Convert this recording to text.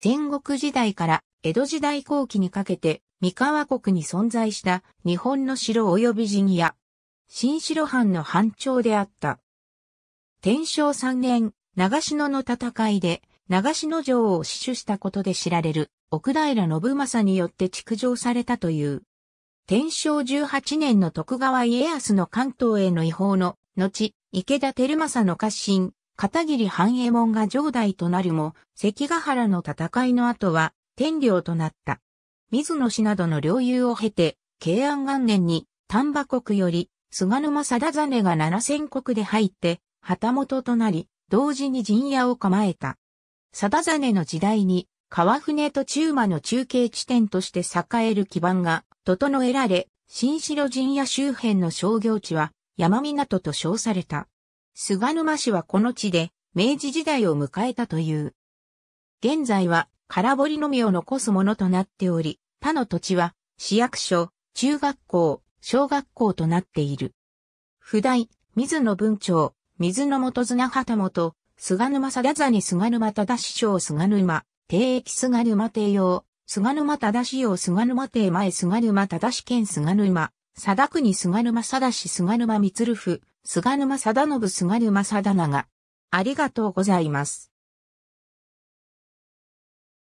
戦国時代から江戸時代後期にかけて三河国に存在した日本の城及び陣屋。新城藩の藩長であった。天正三年、長篠の戦いで長篠城を死守したことで知られる奥平信正によって築城されたという。天正18年の徳川家康の関東への違法の後、池田照正の家臣、片桐半右衛門が城代となるも、関ヶ原の戦いの後は天領となった。水野氏などの領有を経て、慶安元年に丹波国より菅沼貞真が七千国で入って、旗本となり、同時に陣屋を構えた。貞真の時代に、川船と中馬の中継地点として栄える基盤が整えられ、新城陣屋周辺の商業地は山港と称された。菅沼市はこの地で明治時代を迎えたという。現在は空堀のみを残すものとなっており、他の土地は市役所、中学校、小学校となっている。不代、水野文長、水野元綱旗本、菅沼貞真菅沼忠師匠菅沼、定役菅沼帝用、菅沼忠師用菅沼帝前菅沼忠志県菅沼、貞国菅沼貞志菅沼光府、菅沼貞信菅沼貞長。ありがとうございます。